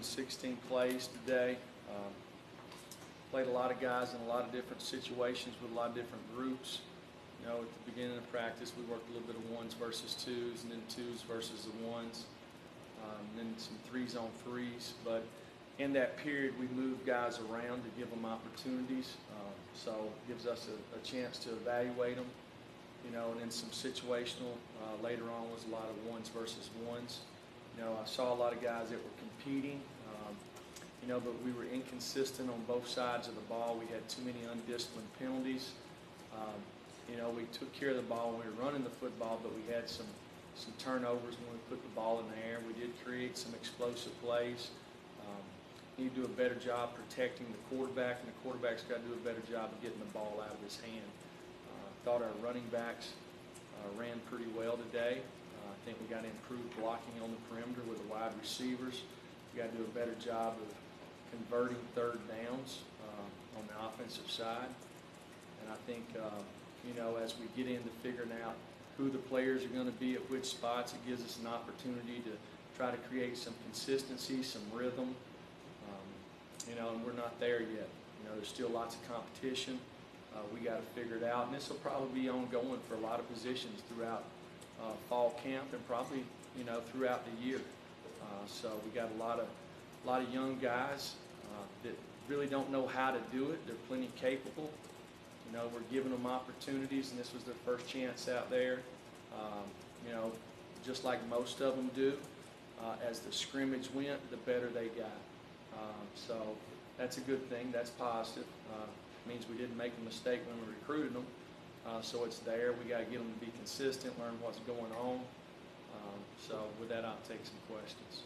116 plays today. Um, Played a lot of guys in a lot of different situations with a lot of different groups. You know, at the beginning of practice, we worked a little bit of ones versus twos, and then twos versus the ones, um, then some threes on threes. But in that period, we moved guys around to give them opportunities. Um, so it gives us a, a chance to evaluate them. You know, and then some situational uh, later on was a lot of ones versus ones. You know, I saw a lot of guys that were competing. Um, you know, but we were inconsistent on both sides of the ball. We had too many undisciplined penalties. Um, you know, we took care of the ball when we were running the football, but we had some some turnovers when we put the ball in the air. We did create some explosive plays. Um, need to do a better job protecting the quarterback, and the quarterback's got to do a better job of getting the ball out of his hand. Uh, thought our running backs uh, ran pretty well today. Uh, I think we got improved blocking on the perimeter with the wide receivers. We got to do a better job of converting third downs uh, on the offensive side. And I think, uh, you know, as we get into figuring out who the players are going to be at which spots, it gives us an opportunity to try to create some consistency, some rhythm. Um, you know, and we're not there yet. You know, there's still lots of competition. Uh, we got to figure it out, and this will probably be ongoing for a lot of positions throughout uh, fall camp and probably, you know, throughout the year. Uh, so we got a lot of, a lot of young guys uh, that really don't know how to do it. They're plenty capable. You know, we're giving them opportunities, and this was their first chance out there. Um, you know, just like most of them do. Uh, as the scrimmage went, the better they got. Um, so that's a good thing. That's positive. Uh, means we didn't make a mistake when we recruited them. Uh, so it's there. We got to get them to be consistent, learn what's going on. Um, so with that, I'll take some questions.